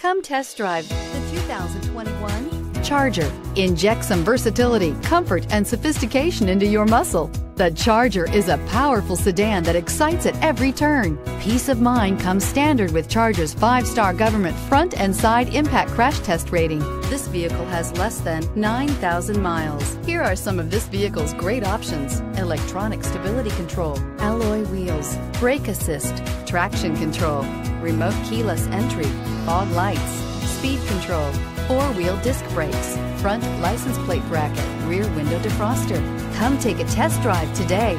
Come test drive the 2021 Charger. Inject some versatility, comfort, and sophistication into your muscle. The Charger is a powerful sedan that excites at every turn. Peace of mind comes standard with Charger's five star government front and side impact crash test rating. This vehicle has less than 9,000 miles. Here are some of this vehicle's great options electronic stability control, alloy wheels, brake assist, traction control, remote keyless entry, fog lights, speed control, four wheel disc brakes, front license plate bracket, rear window defroster. Come take a test drive today.